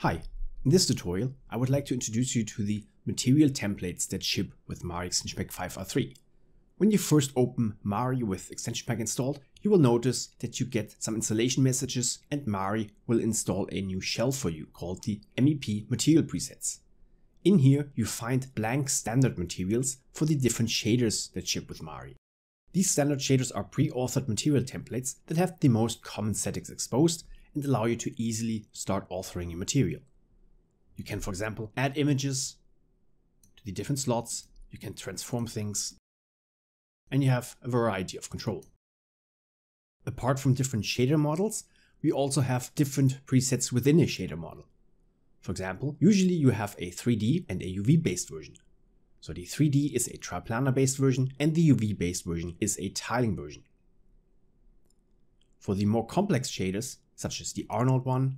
Hi, in this tutorial I would like to introduce you to the material templates that ship with Mari Extension Pack 5R3. When you first open Mari with Extension Pack installed, you will notice that you get some installation messages and Mari will install a new shelf for you called the MEP Material Presets. In here you find blank standard materials for the different shaders that ship with Mari. These standard shaders are pre-authored material templates that have the most common settings exposed and allow you to easily start authoring your material. You can, for example, add images to the different slots, you can transform things, and you have a variety of control. Apart from different shader models, we also have different presets within a shader model. For example, usually you have a 3D and a UV based version. So the 3D is a triplanar based version and the UV based version is a tiling version. For the more complex shaders, such as the Arnold one,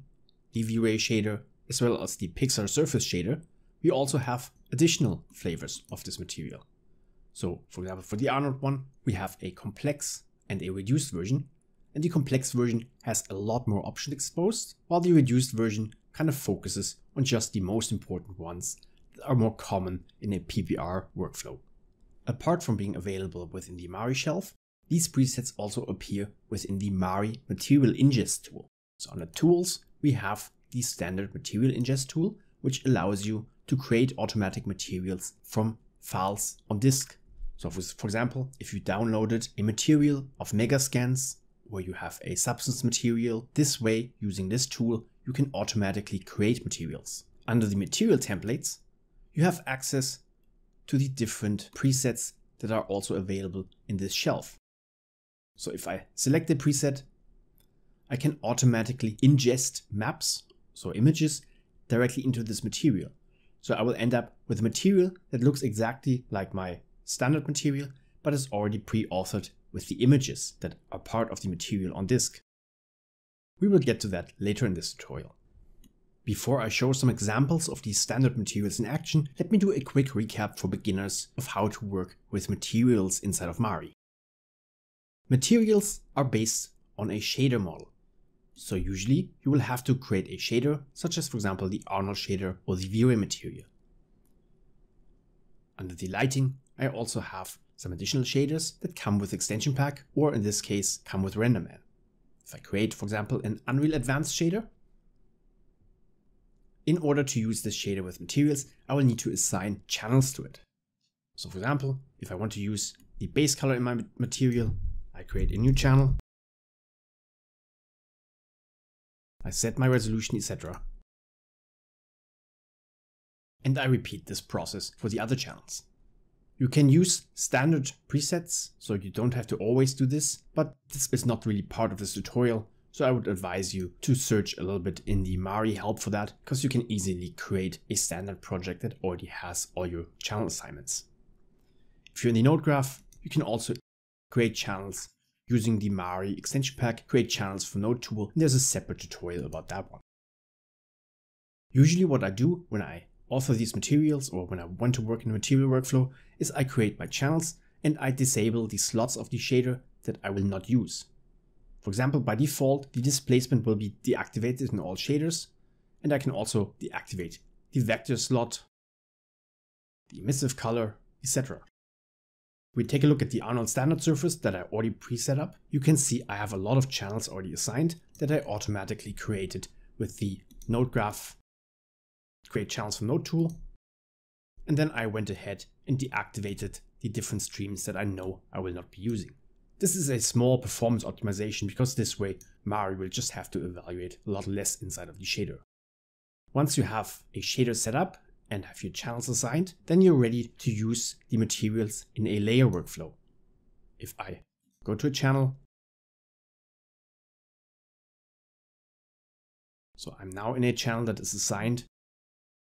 the V-Ray shader, as well as the Pixar surface shader, we also have additional flavors of this material. So for example, for the Arnold one, we have a complex and a reduced version, and the complex version has a lot more options exposed, while the reduced version kind of focuses on just the most important ones that are more common in a PBR workflow. Apart from being available within the Mari shelf, these presets also appear within the Mari Material Ingest tool. So under Tools, we have the standard Material Ingest tool, which allows you to create automatic materials from files on disk. So for, example, if you downloaded a material of Megascans where you have a substance material, this way, using this tool, you can automatically create materials. Under the material templates, you have access to the different presets that are also available in this shelf. So if I select the preset, I can automatically ingest maps, so images, directly into this material. So I will end up with a material that looks exactly like my standard material, but is already pre-authored with the images that are part of the material on disk. We will get to that later in this tutorial. Before I show some examples of these standard materials in action, let me do a quick recap for beginners of how to work with materials inside of Mari. Materials are based on a shader model. So usually you will have to create a shader, such as for example the Arnold shader or the V-Ray material. Under the lighting, I also have some additional shaders that come with extension pack, or in this case, come with RenderMan. If I create, for example, an Unreal Advanced shader, in order to use this shader with materials, I will need to assign channels to it. So for example, if I want to use the base color in my material, I create a new channel. I set my resolution, etc. And I repeat this process for the other channels. You can use standard presets, so you don't have to always do this, but this is not really part of this tutorial, so I would advise you to search a little bit in the Mari help for that, because you can easily create a standard project that already has all your channel assignments. If you're in the node graph, you can also create channels using the Mari extension pack, create channels for Node tool, and there's a separate tutorial about that one. Usually what I do when I author these materials or when I want to work in a material workflow is I create my channels and I disable the slots of the shader that I will not use. For example, by default, the displacement will be deactivated in all shaders, and I can also deactivate the vector slot, the emissive color, etc we take a look at the Arnold standard surface that I already preset up, you can see I have a lot of channels already assigned that I automatically created with the node graph create channels from node tool. And then I went ahead and deactivated the different streams that I know I will not be using. This is a small performance optimization because this way Mari will just have to evaluate a lot less inside of the shader. Once you have a shader set up and have your channels assigned, then you're ready to use the materials in a layer workflow. If I go to a channel, so I'm now in a channel that is assigned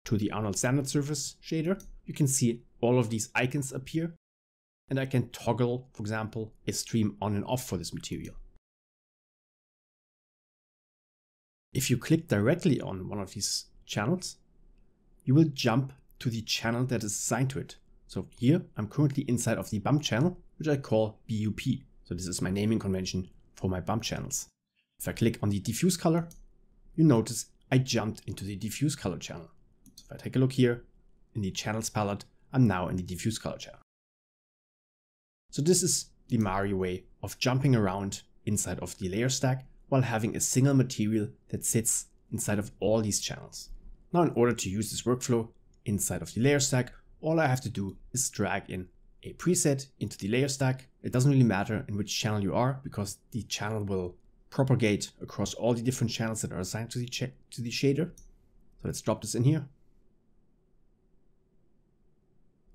to the Arnold Standard Surface shader, you can see all of these icons appear and I can toggle, for example, a stream on and off for this material. If you click directly on one of these channels, you will jump to the channel that is assigned to it. So here I'm currently inside of the bump channel, which I call BUP. So this is my naming convention for my bump channels. If I click on the diffuse color, you notice I jumped into the diffuse color channel. So if I take a look here in the channels palette, I'm now in the diffuse color channel. So this is the Mari way of jumping around inside of the layer stack while having a single material that sits inside of all these channels. Now in order to use this workflow inside of the layer stack, all I have to do is drag in a preset into the layer stack. It doesn't really matter in which channel you are because the channel will propagate across all the different channels that are assigned to the, to the shader. So let's drop this in here.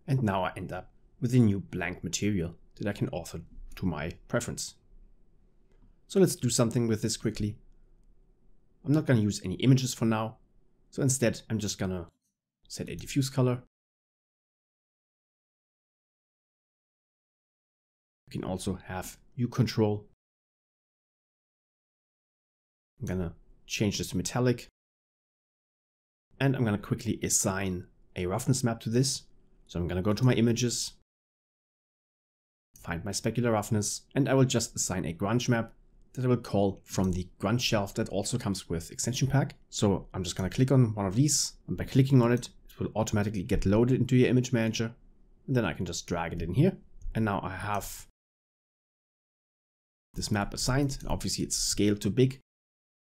And now I end up with a new blank material that I can author to my preference. So let's do something with this quickly. I'm not going to use any images for now. So instead, I'm just to set a diffuse color. You can also have hue control. I'm to change this to metallic. And I'm to quickly assign a roughness map to this. So I'm to go to my images, find my specular roughness, and I will just assign a grunge map that I will call from the grunge shelf that also comes with extension pack. So I'm just going to click on one of these and by clicking on it, it will automatically get loaded into your image manager. And then I can just drag it in here. And now I have this map assigned. Obviously it's scaled too big.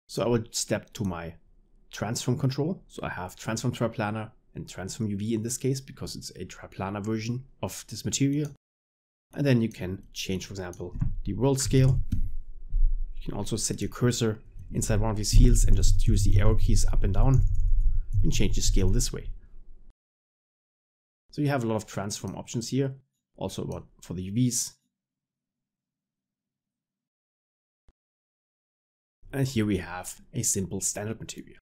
So I would step to my transform control. So I have transform triplanar and transform UV in this case because it's a triplanar version of this material. And then you can change, for example, the world scale you can also set your cursor inside one of these fields and just use the arrow keys up and down and change the scale this way. So you have a lot of transform options here, also about for the UVs. And here we have a simple standard material.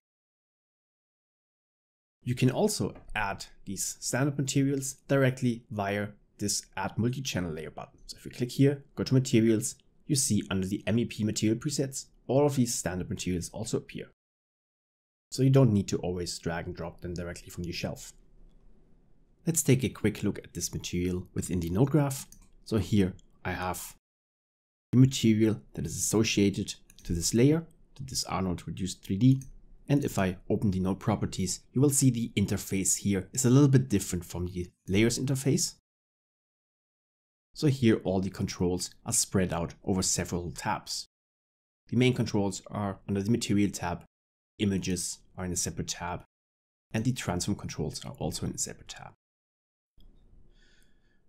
You can also add these standard materials directly via this add multi-channel layer button. So if we click here, go to materials, you see under the MEP material presets, all of these standard materials also appear. So you don't need to always drag and drop them directly from your shelf. Let's take a quick look at this material within the node graph. So here I have the material that is associated to this layer, to this Arnold reduced 3D. And if I open the node properties, you will see the interface here is a little bit different from the layers interface. So here all the controls are spread out over several tabs. The main controls are under the material tab, images are in a separate tab, and the transform controls are also in a separate tab.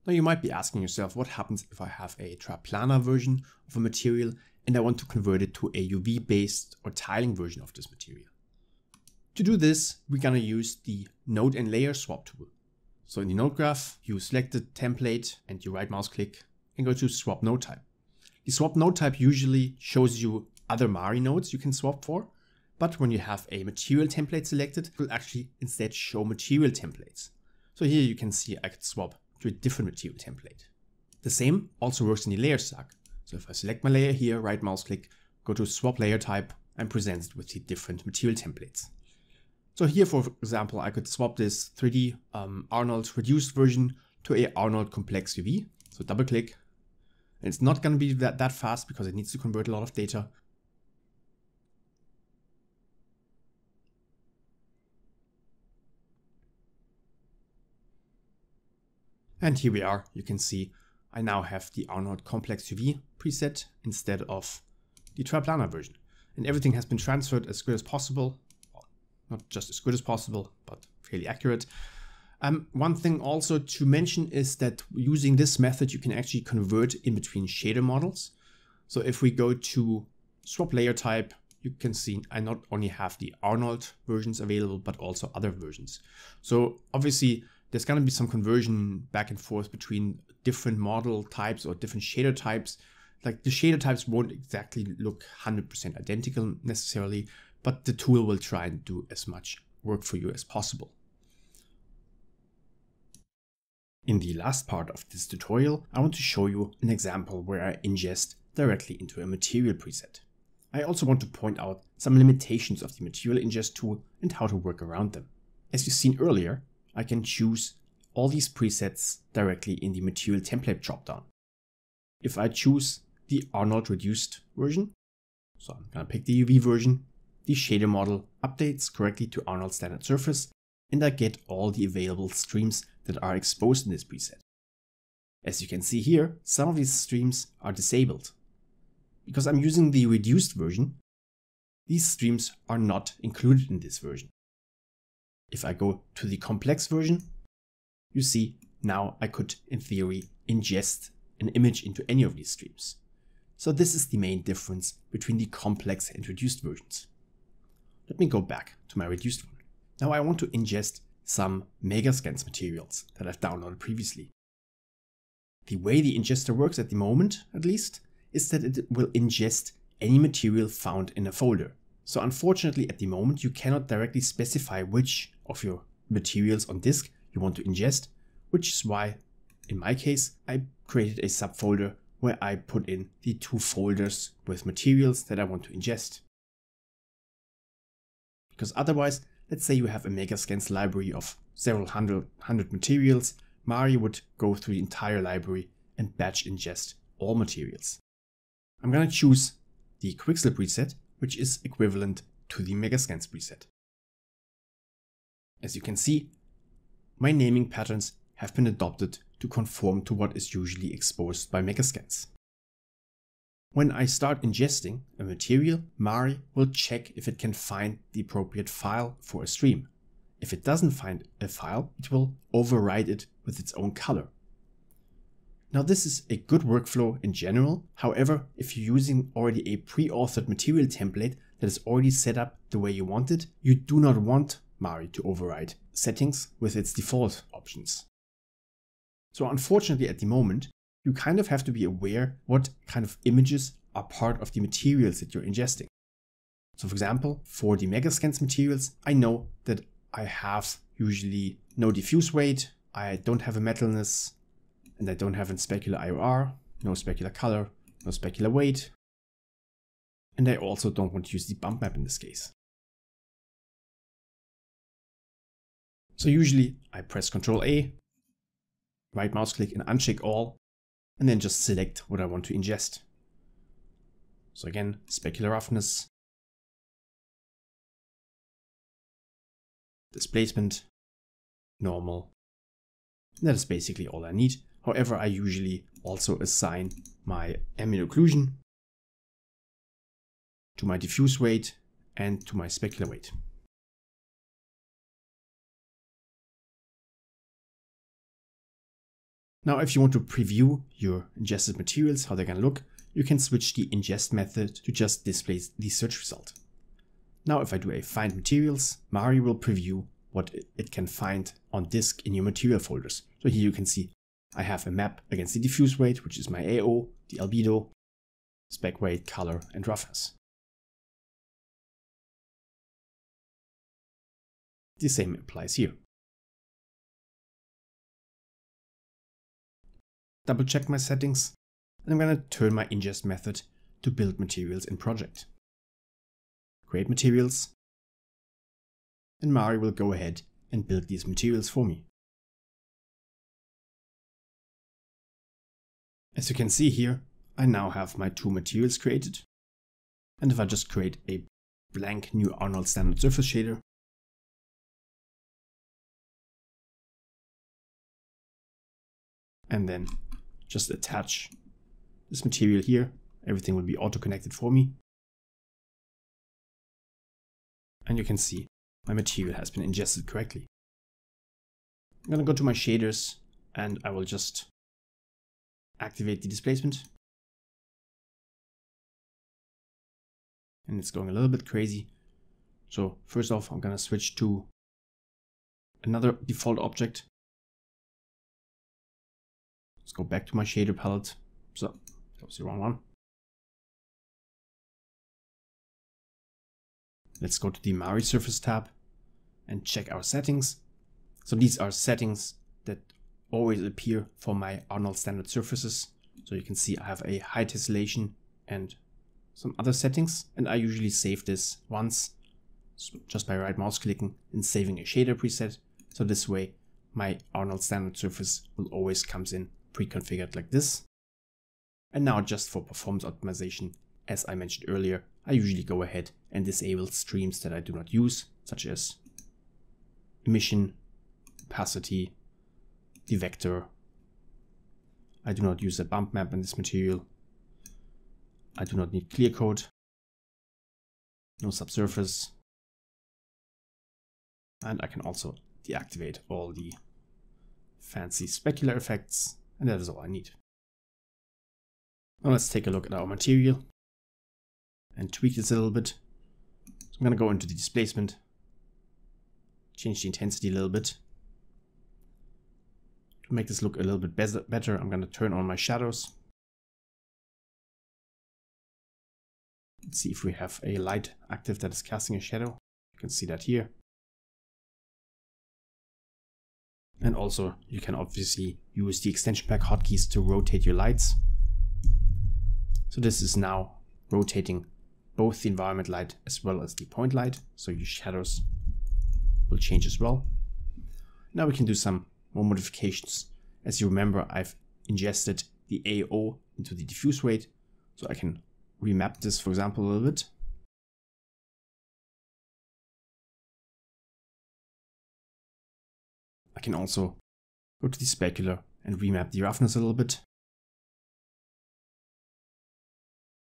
Now you might be asking yourself what happens if I have a triplanar version of a material and I want to convert it to a UV based or tiling version of this material. To do this, we're gonna use the node and layer swap tool. So in the node graph, you select the template and you right mouse click and go to swap node type. The swap node type usually shows you other Mari nodes you can swap for, but when you have a material template selected, it will actually instead show material templates. So here you can see I could swap to a different material template. The same also works in the layer stack. So if I select my layer here, right mouse click, go to swap layer type, I'm presented with the different material templates. So here, for example, I could swap this 3D um, Arnold reduced version to a Arnold complex UV. So double click. And it's not going to be that, that fast because it needs to convert a lot of data. And here we are. You can see I now have the Arnold complex UV preset instead of the triplanar version. And everything has been transferred as good as possible not just as good as possible, but fairly accurate. Um, one thing also to mention is that using this method, you can actually convert in between shader models. So if we go to swap layer type, you can see I not only have the Arnold versions available, but also other versions. So obviously there's going to be some conversion back and forth between different model types or different shader types. Like the shader types won't exactly look 100% identical necessarily, but the tool will try and do as much work for you as possible. In the last part of this tutorial, I want to show you an example where I ingest directly into a material preset. I also want to point out some limitations of the material ingest tool and how to work around them. As you've seen earlier, I can choose all these presets directly in the material template dropdown. If I choose the Arnold reduced version, so I'm gonna pick the UV version, the shader model updates correctly to Arnold standard surface and I get all the available streams that are exposed in this preset. As you can see here, some of these streams are disabled. Because I'm using the reduced version, these streams are not included in this version. If I go to the complex version, you see now I could, in theory, ingest an image into any of these streams. So this is the main difference between the complex and reduced versions. Let me go back to my reduced one. Now I want to ingest some Megascans materials that I've downloaded previously. The way the ingester works at the moment, at least, is that it will ingest any material found in a folder. So unfortunately at the moment you cannot directly specify which of your materials on disk you want to ingest, which is why in my case I created a subfolder where I put in the two folders with materials that I want to ingest. Because otherwise, let's say you have a Megascans library of several hundred, hundred materials, Mari would go through the entire library and batch ingest all materials. I'm gonna choose the Quixel preset, which is equivalent to the Megascans preset. As you can see, my naming patterns have been adopted to conform to what is usually exposed by Megascans. When I start ingesting a material, Mari will check if it can find the appropriate file for a stream. If it doesn't find a file, it will override it with its own color. Now this is a good workflow in general. However, if you're using already a pre-authored material template that is already set up the way you want it, you do not want Mari to override settings with its default options. So unfortunately at the moment, you kind of have to be aware what kind of images are part of the materials that you're ingesting. So for example, for the Megascans materials, I know that I have usually no diffuse weight, I don't have a metalness, and I don't have a specular IOR, no specular color, no specular weight, and I also don't want to use the bump map in this case. So usually I press Ctrl A, right mouse click and uncheck all, and then just select what I want to ingest. So again, specular roughness, displacement, normal. That is basically all I need. However, I usually also assign my ambient occlusion to my diffuse weight and to my specular weight. Now, if you want to preview your ingested materials, how they're going to look, you can switch the ingest method to just display the search result. Now, if I do a find materials, Mari will preview what it can find on disk in your material folders. So here you can see I have a map against the diffuse weight, which is my AO, the albedo, spec weight, color, and roughness. The same applies here. Double check my settings, and I'm gonna turn my ingest method to build materials in project. Create materials, and Mari will go ahead and build these materials for me. As you can see here, I now have my two materials created. And if I just create a blank new Arnold standard surface shader, and then just attach this material here. Everything will be auto-connected for me. And you can see my material has been ingested correctly. I'm gonna go to my shaders and I will just activate the displacement. And it's going a little bit crazy. So first off, I'm gonna switch to another default object Let's go back to my shader palette. So that was the wrong one. Let's go to the Mari surface tab and check our settings. So these are settings that always appear for my Arnold standard surfaces. So you can see I have a high tessellation and some other settings. And I usually save this once just by right mouse clicking and saving a shader preset. So this way my Arnold standard surface will always comes in pre-configured like this. And now just for performance optimization, as I mentioned earlier, I usually go ahead and disable streams that I do not use, such as emission, opacity, the vector. I do not use a bump map in this material. I do not need clear coat. No subsurface. And I can also deactivate all the fancy specular effects, and that is all I need. Now let's take a look at our material and tweak this a little bit. So I'm going to go into the displacement, change the intensity a little bit. To make this look a little bit better, I'm going to turn on my shadows. Let's see if we have a light active that is casting a shadow. You can see that here. And also you can obviously use the extension pack hotkeys to rotate your lights. So this is now rotating both the environment light as well as the point light. So your shadows will change as well. Now we can do some more modifications. As you remember, I've ingested the AO into the diffuse weight. So I can remap this, for example, a little bit. I can also go to the specular and remap the roughness a little bit.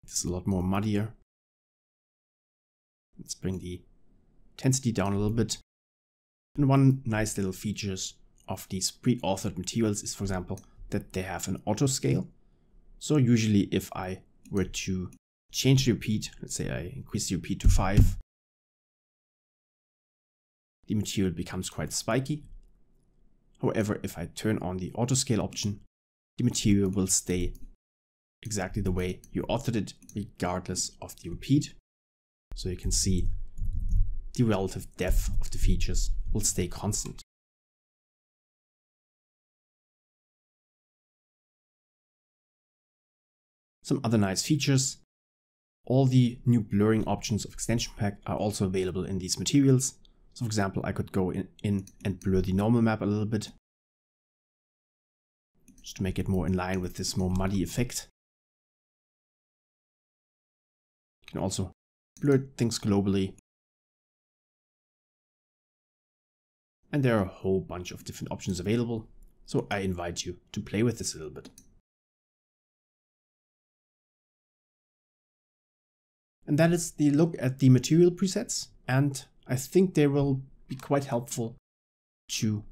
It's a lot more muddier. Let's bring the intensity down a little bit. And one nice little features of these pre-authored materials is, for example, that they have an auto scale. So usually if I were to change the repeat, let's say I increase the repeat to 5, the material becomes quite spiky. However, if I turn on the auto scale option, the material will stay exactly the way you authored it regardless of the repeat. So you can see the relative depth of the features will stay constant. Some other nice features. All the new blurring options of Extension Pack are also available in these materials. So for example, I could go in, in and blur the normal map a little bit. Just to make it more in line with this more muddy effect. You can also blur things globally. And there are a whole bunch of different options available, so I invite you to play with this a little bit. And that is the look at the material presets, and I think they will be quite helpful to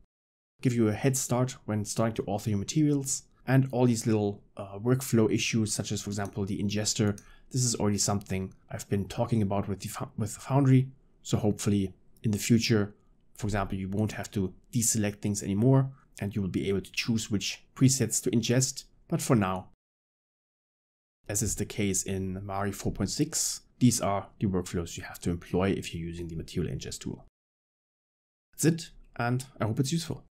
give you a head start when starting to author your materials and all these little uh, workflow issues such as for example the ingester this is already something I've been talking about with the, with the Foundry. So hopefully in the future, for example, you won't have to deselect things anymore and you will be able to choose which presets to ingest. But for now, as is the case in Mari 4.6, these are the workflows you have to employ if you're using the material ingest tool. That's it, and I hope it's useful.